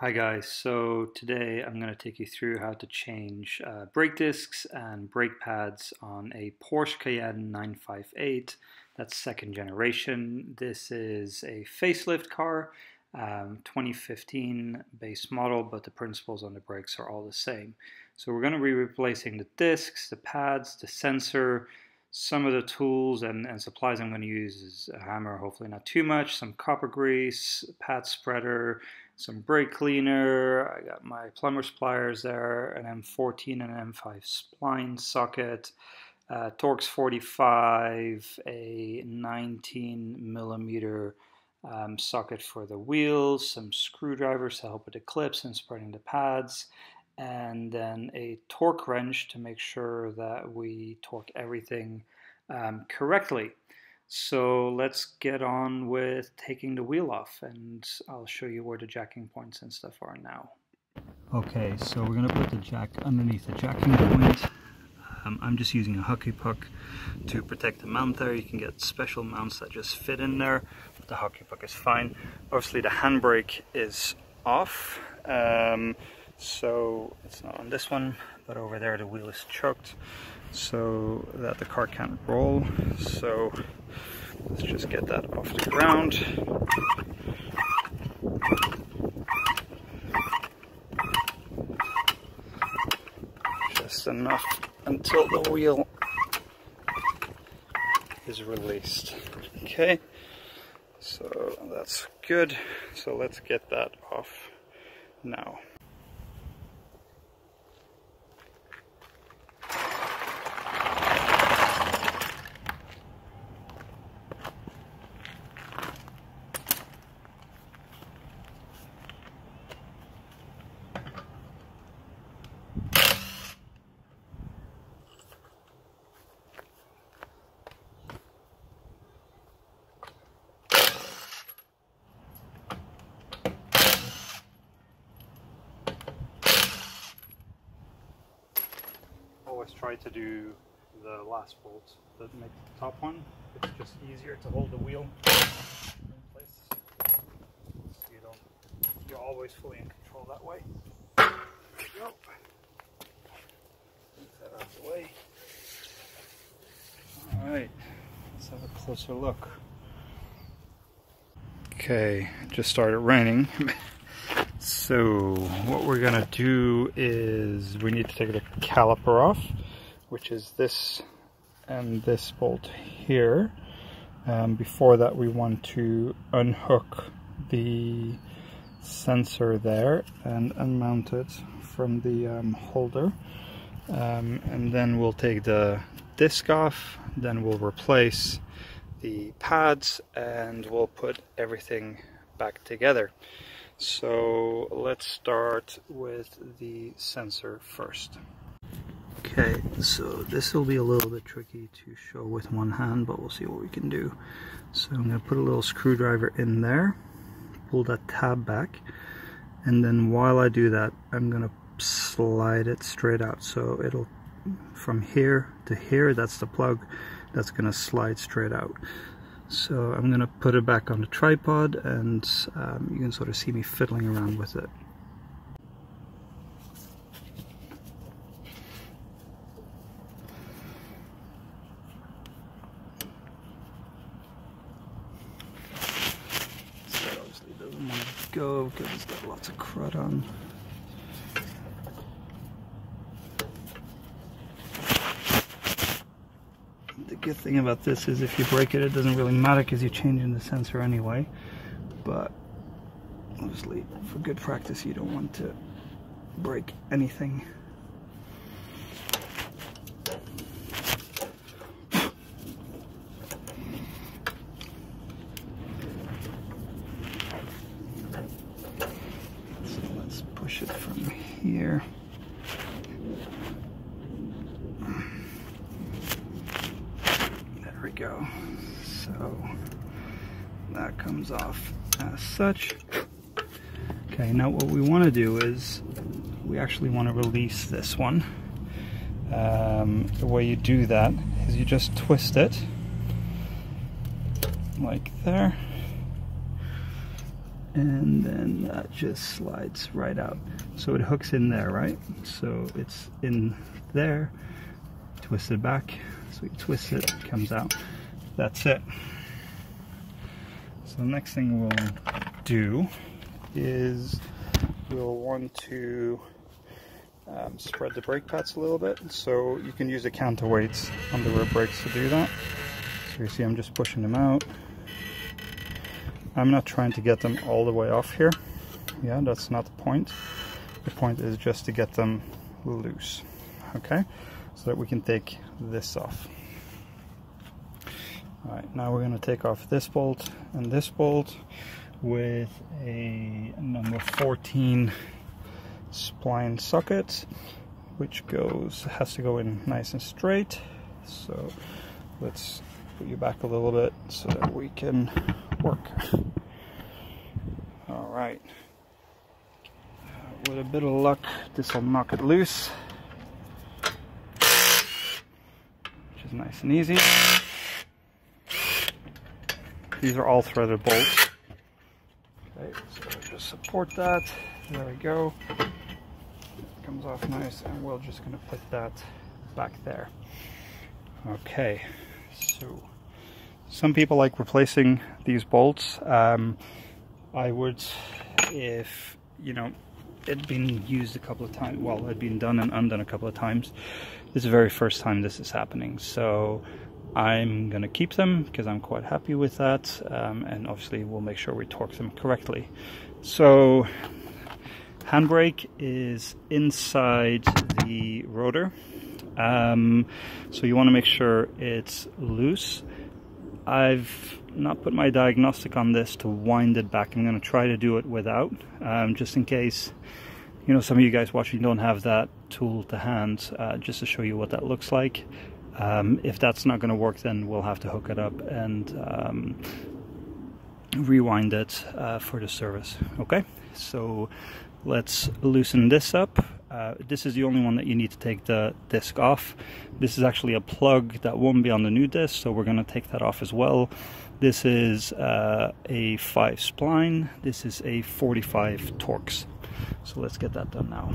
Hi guys, so today I'm going to take you through how to change uh, brake discs and brake pads on a Porsche Cayenne 958, that's second generation. This is a facelift car, um, 2015 base model, but the principles on the brakes are all the same. So we're going to be replacing the discs, the pads, the sensor, some of the tools and, and supplies I'm going to use is a hammer, hopefully not too much, some copper grease, pad spreader, some brake cleaner, I got my plumber's pliers there, an M14 and an M5 spline socket, uh, Torx 45, a 19 millimeter um, socket for the wheels, some screwdrivers to help with the clips and spreading the pads, and then a torque wrench to make sure that we torque everything um, correctly. So let's get on with taking the wheel off and I'll show you where the jacking points and stuff are now. Okay, so we're to put the jack underneath the jacking point. Um, I'm just using a hockey puck to protect the mount there. You can get special mounts that just fit in there, but the hockey puck is fine. Obviously the handbrake is off. Um, so it's not on this one but over there the wheel is choked so that the car can't roll. So let's just get that off the ground. Just enough until the wheel is released. Okay so that's good. So let's get that off now always try to do the last bolt that makes the top one. It's just easier to hold the wheel in place. So you don't, you're always fully in control that way. There we go. Move that out of the way. Alright, let's have a closer look. Okay, just started raining. So what we're gonna do is we need to take the caliper off, which is this and this bolt here. Um, before that we want to unhook the sensor there and unmount it from the um, holder. Um, and then we'll take the disc off, then we'll replace the pads and we'll put everything back together. So let's start with the sensor first. Okay, so this will be a little bit tricky to show with one hand, but we'll see what we can do. So I'm going to put a little screwdriver in there, pull that tab back, and then while I do that, I'm going to slide it straight out. So it'll, from here to here, that's the plug, that's going to slide straight out. So I'm going to put it back on the tripod and um, you can sort of see me fiddling around with it. So obviously doesn't want to go because it's got lots of crud on. The good thing about this is if you break it, it doesn't really matter because you're changing the sensor anyway. But obviously, for good practice, you don't want to break anything. So let's push it from here. go. So that comes off as such. Okay, now what we want to do is we actually want to release this one. Um, the way you do that is you just twist it like there and then that just slides right out. So it hooks in there, right? So it's in there, twist it back, so you twist it, it comes out. That's it. So the next thing we'll do is we'll want to um, spread the brake pads a little bit. So you can use the counterweights on the rear brakes to do that. So you see I'm just pushing them out. I'm not trying to get them all the way off here. Yeah, that's not the point. The point is just to get them loose. Okay, so that we can take this off. Alright, now we're going to take off this bolt and this bolt with a number 14 spline socket which goes has to go in nice and straight. So let's put you back a little bit so that we can work. All right. With a bit of luck this will knock it loose which is nice and easy. These are all threaded bolts. Okay so just support that. There we go comes off nice and we're just to put that back there. Okay, so some people like replacing these bolts. Um, I would, if, you know, it'd been used a couple of times, well, it'd been done and undone a couple of times. This is the very first time this is happening. So I'm to keep them because I'm quite happy with that. Um, and obviously we'll make sure we torque them correctly. So handbrake is inside the rotor. Um, so you want to make sure it's loose. I've not put my diagnostic on this to wind it back. I'm going to try to do it without, um, just in case, you know, some of you guys watching don't have that tool to hand, uh, just to show you what that looks like. Um, if that's not going to work, then we'll have to hook it up and um, rewind it uh, for the service. Okay, so Let's loosen this up. Uh, this is the only one that you need to take the disc off. This is actually a plug that won't be on the new disc, so we're going to take that off as well. This is uh, a 5 spline. This is a 45 Torx. So let's get that done now.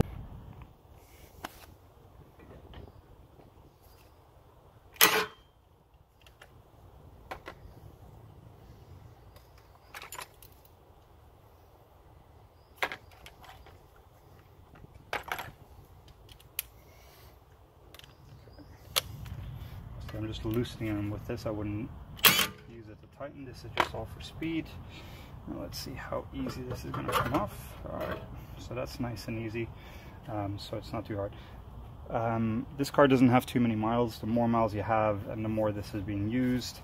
I'm just loosening them with this. I wouldn't use it to tighten. This is just all for speed. Now let's see how easy this is going to come off. All right, so that's nice and easy. Um, so it's not too hard. Um, this car doesn't have too many miles. The more miles you have and the more this is being used,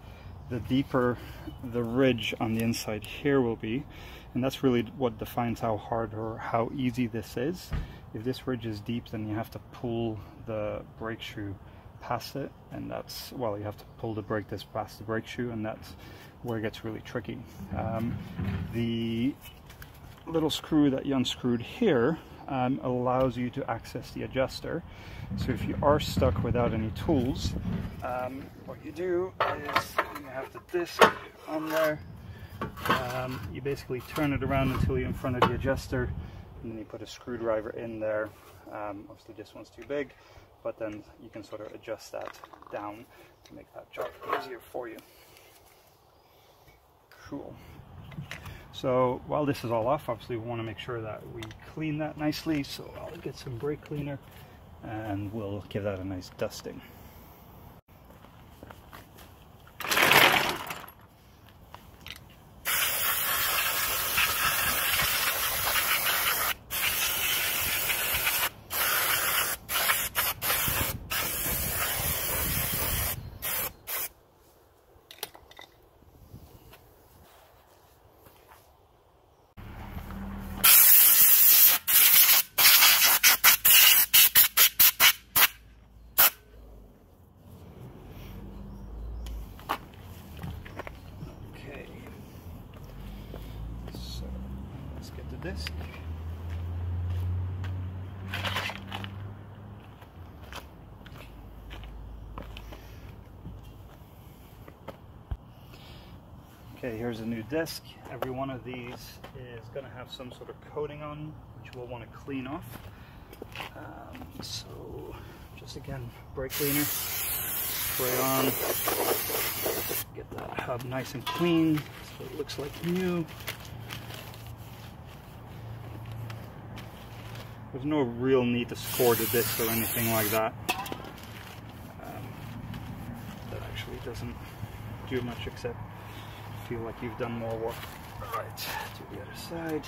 the deeper the ridge on the inside here will be. And that's really what defines how hard or how easy this is. If this ridge is deep, then you have to pull the brake shoe past it and that's well you have to pull the brake disc past the brake shoe and that's where it gets really tricky. Um, the little screw that you unscrewed here um, allows you to access the adjuster. So if you are stuck without any tools um, what you do is you have the disc on there. Um, you basically turn it around until you're in front of the adjuster and then you put a screwdriver in there. Um, obviously this one's too big but then you can sort of adjust that down to make that job easier for you. Cool. So while this is all off, obviously we want to make sure that we clean that nicely. So I'll get some brake cleaner and we'll give that a nice dusting. Disc. Okay, here's a new disc. Every one of these is going to have some sort of coating on, which we'll want to clean off. Um, so, just again, brake cleaner, spray on, get that hub nice and clean so it looks like new. There's no real need to score the disc or anything like that. Um, that actually doesn't do much except feel like you've done more work. Alright, to the other side.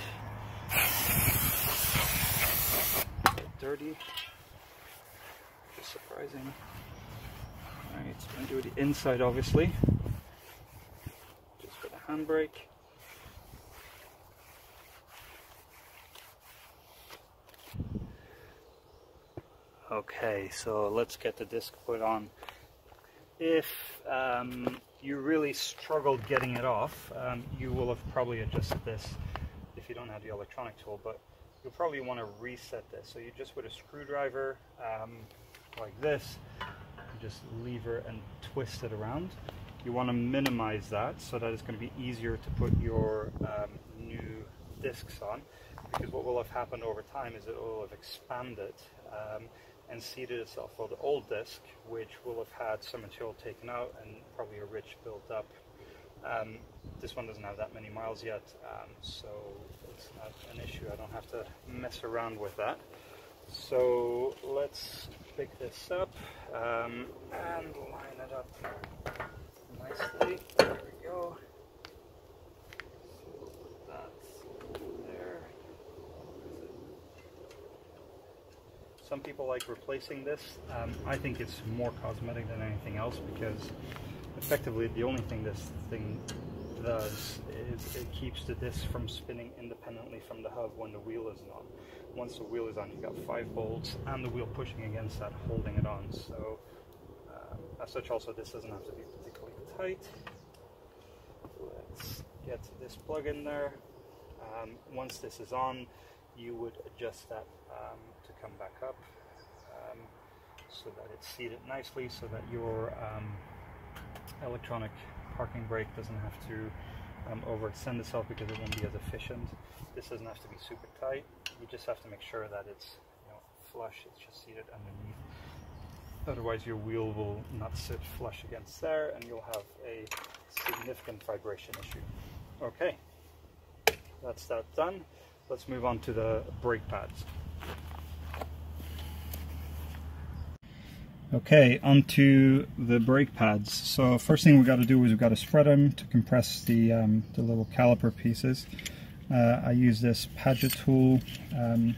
dirty, is surprising. Alright, I'm going to do the inside obviously. Just for the handbrake. Okay, so let's get the disc put on. If um, you really struggled getting it off, um, you will have probably adjusted this if you don't have the electronic tool, but you'll probably want to reset this. So you just with a screwdriver um, like this, just lever and twist it around. You want to minimize that so that it's going to be easier to put your um, new discs on because what will have happened over time is it will have expanded um, and seated itself. Well, the old disc, which will have had some material taken out and probably a ridge built up, um, this one doesn't have that many miles yet, um, so it's not an issue. I don't have to mess around with that. So let's pick this up um, and line it up nicely. There we go. Some people like replacing this. Um, I think it's more cosmetic than anything else because effectively the only thing this thing does is it keeps the disc from spinning independently from the hub when the wheel is on. Once the wheel is on, you've got five bolts and the wheel pushing against that, holding it on. So uh, as such also this doesn't have to be particularly tight. Let's get this plug in there. Um, once this is on, you would adjust that um, come back up um, so that it's seated nicely so that your um, electronic parking brake doesn't have to um, overextend itself because it won't be as efficient. This doesn't have to be super tight. You just have to make sure that it's you know, flush, it's just seated underneath. Otherwise your wheel will not sit flush against there and you'll have a significant vibration issue. Okay, that's that done. Let's move on to the brake pads. Okay, onto the brake pads. So first thing we got to do is we've got to spread them to compress the, um, the little caliper pieces. Uh, I use this Padgett tool, um,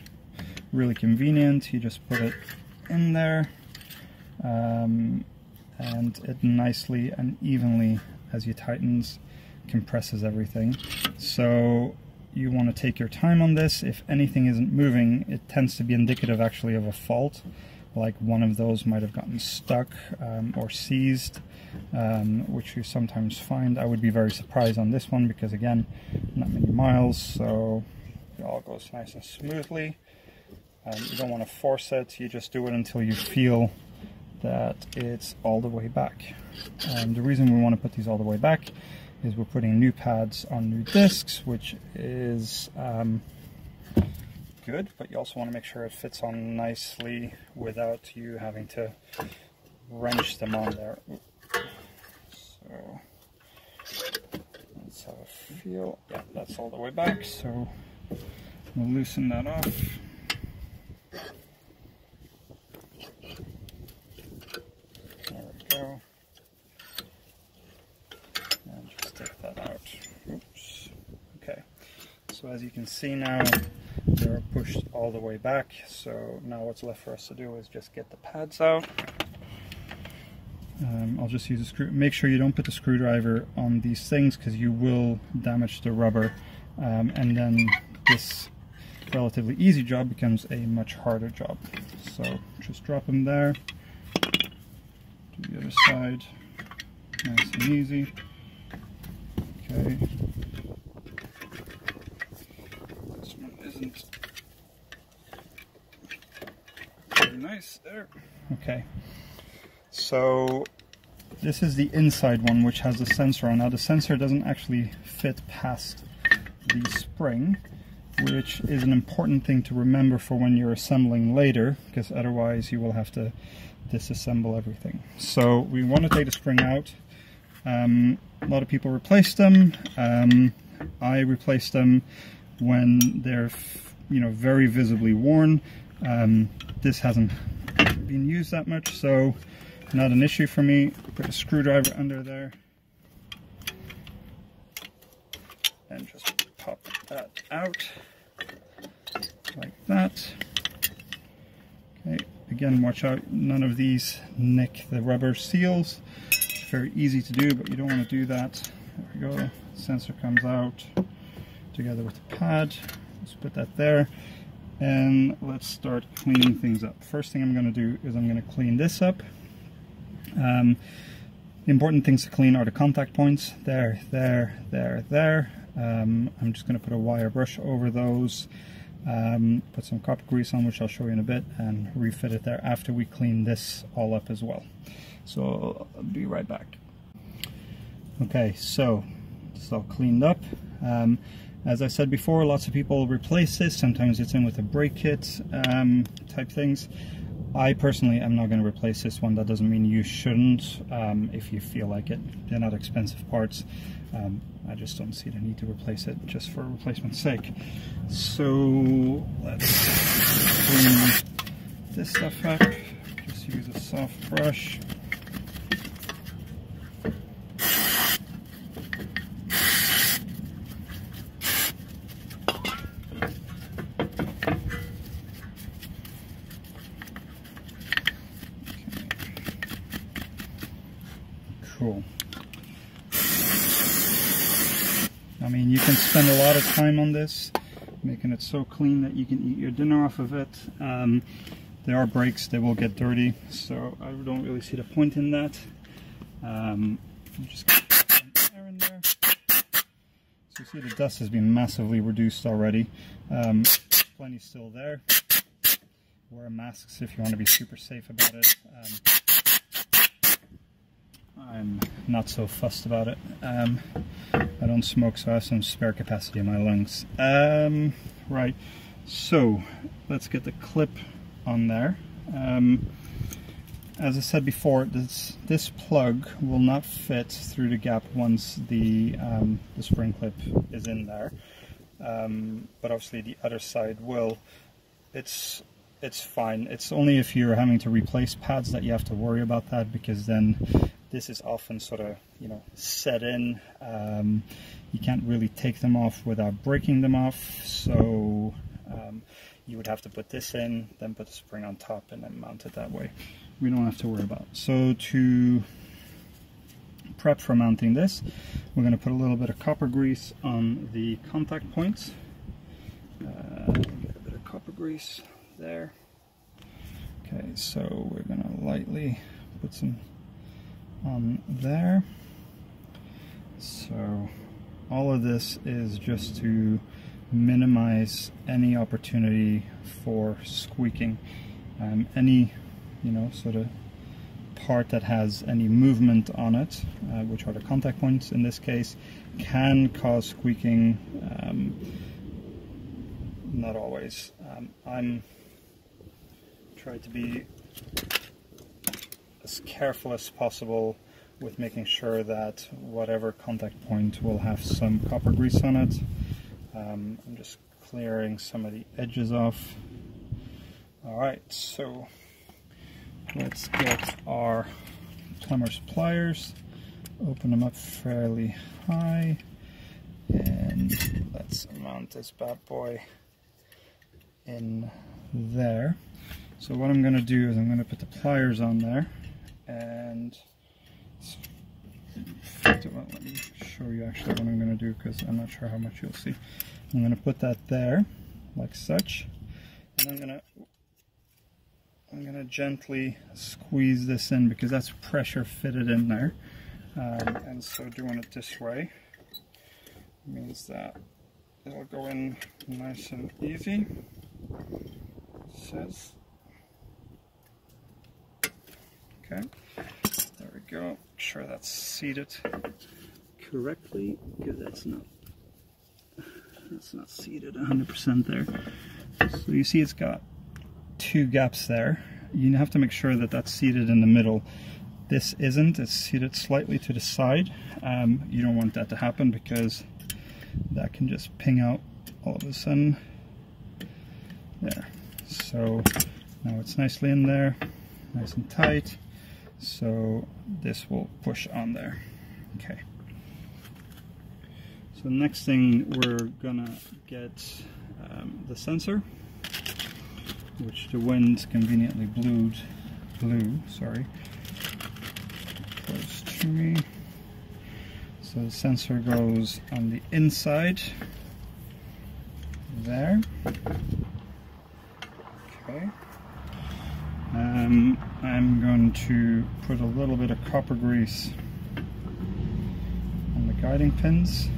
really convenient. You just put it in there um, and it nicely and evenly as you tightens compresses everything. So you want to take your time on this. If anything isn't moving, it tends to be indicative actually of a fault like one of those might have gotten stuck um, or seized, um, which you sometimes find. I would be very surprised on this one because again, not many miles, so it all goes nice and smoothly. Um, you don't want to force it, you just do it until you feel that it's all the way back. And the reason we want to put these all the way back is we're putting new pads on new discs, which is um, good, but you also want to make sure it fits on nicely without you having to wrench them on there. So let's have a feel. Yeah, that's all the way back. So we'll loosen that off. There we go. And just take that out. Okay. So as you can see now, they're pushed all the way back. So now what's left for us to do is just get the pads out. Um, I'll just use a screw. Make sure you don't put the screwdriver on these things because you will damage the rubber. Um, and then this relatively easy job becomes a much harder job. So just drop them there. Do the other side. Nice and easy. Okay. Nice there. Okay, so this is the inside one which has a sensor on. Now the sensor doesn't actually fit past the spring, which is an important thing to remember for when you're assembling later, because otherwise you will have to disassemble everything. So we want to take the spring out. Um, a lot of people replace them. Um, I replace them when they're, you know, very visibly worn. Um, this hasn't been used that much, so not an issue for me. Put a screwdriver under there. And just pop that out like that. Okay, again, watch out, none of these nick the rubber seals. Very easy to do, but you don't want to do that. There we go, sensor comes out together with the pad. Let's put that there. And let's start cleaning things up. First thing I'm going to do is I'm going to clean this up. Um, the important things to clean are the contact points. There, there, there, there. Um, I'm just going to put a wire brush over those, um, put some copper grease on, which I'll show you in a bit, and refit it there after we clean this all up as well. So I'll be right back. Okay, so it's all cleaned up. Um, as I said before, lots of people replace this. Sometimes it's in with a brake kit um, type things. I personally am not going to replace this one. That doesn't mean you shouldn't um, if you feel like it. They're not expensive parts. Um, I just don't see the need to replace it just for replacement's sake. So let's clean this stuff up. Just use a soft brush. Cool. I mean, you can spend a lot of time on this, making it so clean that you can eat your dinner off of it. Um, there are brakes, they will get dirty, so I don't really see the point in that. Um, just air in there. So you see the dust has been massively reduced already. Um, plenty still there. Wear masks if you want to be super safe about it. Um, I'm not so fussed about it. Um, I don't smoke, so I have some spare capacity in my lungs. Um, right, so let's get the clip on there. Um, as I said before, this this plug will not fit through the gap once the um, the spring clip is in there, um, but obviously the other side will. It's it's fine. It's only if you're having to replace pads that you have to worry about that because then this is often sort of you know set in. Um, you can't really take them off without breaking them off. So um, you would have to put this in then put the spring on top and then mount it that way. We don't have to worry about so to prep for mounting this we're going to put a little bit of copper grease on the contact points. Uh, get a bit of copper grease there. Okay so we're going to lightly put some on there. So all of this is just to minimize any opportunity for squeaking. Um, any, you know, sort of part that has any movement on it, uh, which are the contact points in this case, can cause squeaking. Um, not always. Um, I'm try to be as careful as possible with making sure that whatever contact point will have some copper grease on it. Um, I'm just clearing some of the edges off. Alright, so let's get our plumber's pliers, open them up fairly high, and let's mount this bad boy in there. So what I'm going to do is I'm going to put the pliers on there and let me show you actually what I'm going to do because I'm not sure how much you'll see. I'm going to put that there like such. And I'm going to I'm going to gently squeeze this in because that's pressure fitted in there. Um, and so doing it this way means that it'll go in nice and easy it says Okay, there we go. Make sure that's seated correctly because that's not that's not seated 100% there. So you see it's got two gaps there. You have to make sure that that's seated in the middle. This isn't, it's seated slightly to the side. Um, you don't want that to happen because that can just ping out all of a sudden. There. So now it's nicely in there, nice and tight. So this will push on there. Okay. So next thing we're gonna get um, the sensor, which the wind conveniently blew, blew, sorry, close to me. So the sensor goes on the inside there. Okay. Um, I'm going to put a little bit of copper grease on the guiding pins.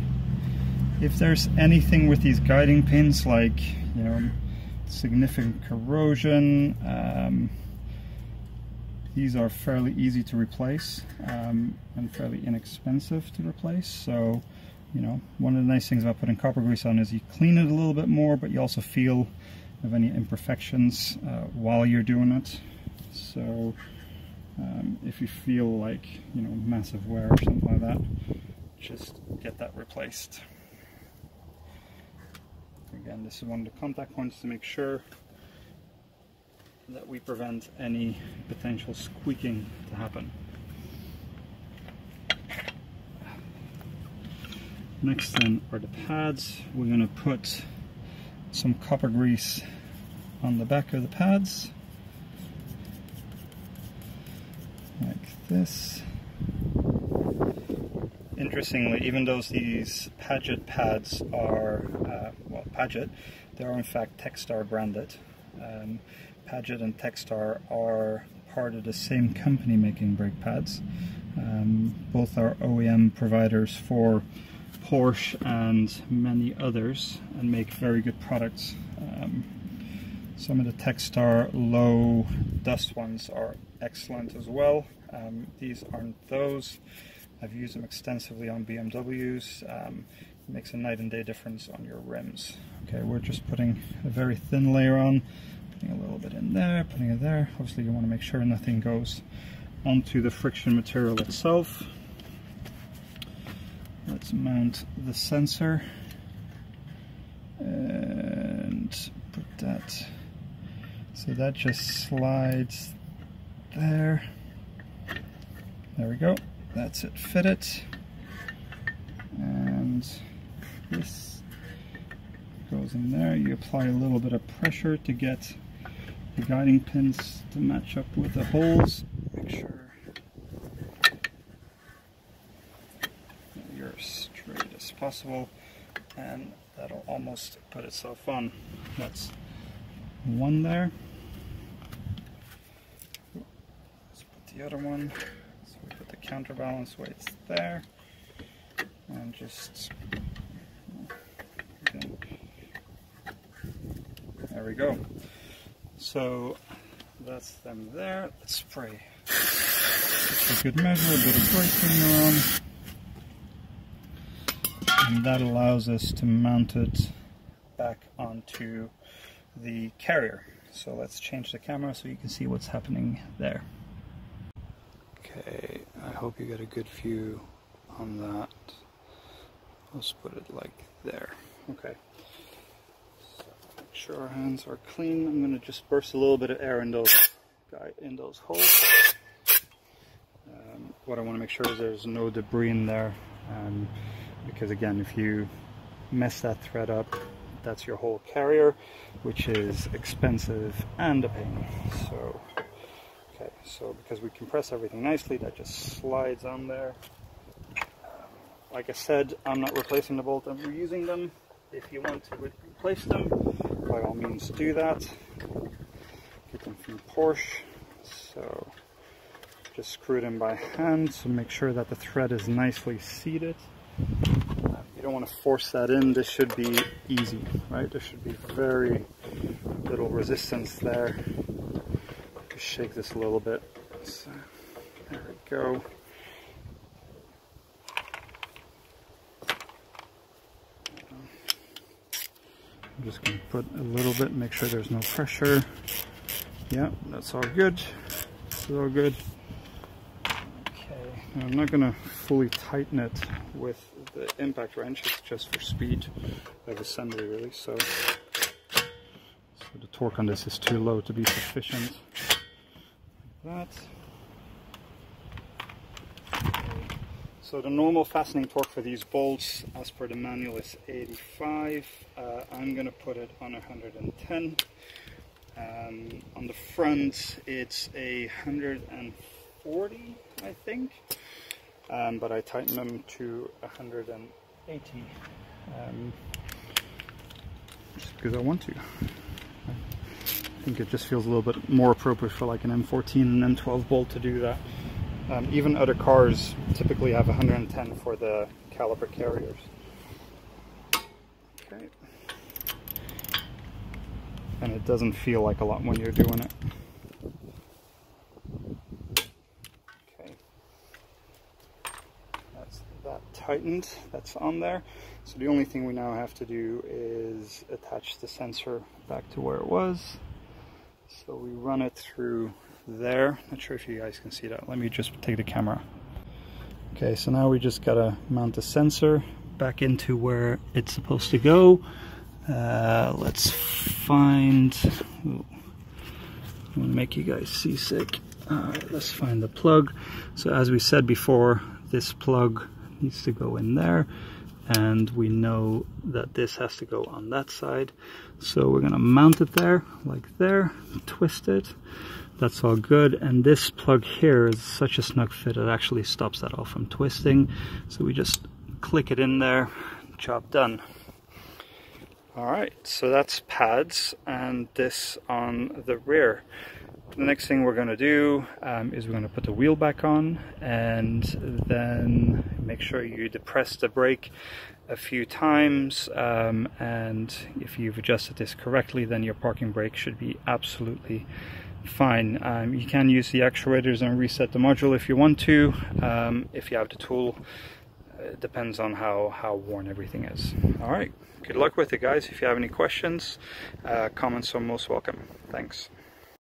If there's anything with these guiding pins like, you know, significant corrosion, um, these are fairly easy to replace um, and fairly inexpensive to replace. So, you know, one of the nice things about putting copper grease on is you clean it a little bit more, but you also feel of any imperfections uh, while you're doing it. So um, if you feel like, you know, massive wear or something like that, just get that replaced. Again, this is one of the contact points to make sure that we prevent any potential squeaking to happen. Next then are the pads. We're going to put some copper grease on the back of the pads like this. Interestingly, even though these Pagid pads are, uh, well, Pagid, they are in fact Textar branded. Um, Pagid and Textar are part of the same company making brake pads. Um, both are OEM providers for Porsche and many others and make very good products. Um, some of the Textar low dust ones are excellent as well. Um, these aren't those. I've used them extensively on BMWs. Um, it makes a night and day difference on your rims. Okay, we're just putting a very thin layer on, putting a little bit in there, putting it there. Obviously you want to make sure nothing goes onto the friction material itself. Let's mount the sensor and put that so that just slides there. There we go. That's it Fit it. And this goes in there. You apply a little bit of pressure to get the guiding pins to match up with the holes. Make sure you're straight as possible and that'll almost put itself on. That's one there. Let's put the other one. So we put the counterbalance weights there. And just there we go. So that's them there. Let's spray. A good measure, a bit of brake on. And that allows us to mount it back onto the carrier. So let's change the camera so you can see what's happening there. Okay, I hope you get a good view on that. Let's put it like there. Okay. So make sure our hands are clean. I'm going to just burst a little bit of air in those guy in those holes. Um, what I want to make sure is there's no debris in there, um, because again, if you mess that thread up, that's your whole carrier, which is expensive and a pain. So, okay, so because we compress everything nicely, that just slides on there. Like I said, I'm not replacing the bolt, I'm reusing them. If you want to replace them, by all means do that. Get them from Porsche. So just screw them by hand, so make sure that the thread is nicely seated you don't want to force that in. This should be easy, right? There should be very little resistance there. Just shake this a little bit. So, there we go. I'm just going to put a little bit, make sure there's no pressure. Yeah, that's all good. It's all good. I'm not going to fully tighten it with the impact wrench, it's just for speed of assembly really. So, so the torque on this is too low to be sufficient. Like that. So the normal fastening torque for these bolts, as per the manual, is 85. Uh, I'm going to put it on 110. Um, on the front, it's a 140, I think. Um, but I tighten them to 180. Um, just because I want to. I think it just feels a little bit more appropriate for like an M14 and M12 bolt to do that. Um, even other cars typically have 110 for the caliper carriers. Okay. And it doesn't feel like a lot when you're doing it. Okay. That's that tightened, that's on there. So the only thing we now have to do is attach the sensor back to where it was. So we run it through there. Not sure if you guys can see that. Let me just take the camera. Okay, so now we just gotta mount the sensor back into where it's supposed to go. Uh, let's find, make you guys seasick. Alright, let's find the plug. So as we said before, this plug needs to go in there and we know that this has to go on that side. So we're gonna mount it there, like there, twist it, that's all good. And this plug here is such a snug fit it actually stops that all from twisting. So we just click it in there job done all right so that's pads and this on the rear the next thing we're going to do um, is we're going to put the wheel back on and then make sure you depress the brake a few times um, and if you've adjusted this correctly then your parking brake should be absolutely fine. Um, you can use the actuators and reset the module if you want to, um, if you have the tool. It depends on how, how worn everything is. Alright, good luck with it guys. If you have any questions, uh, comments are most welcome. Thanks.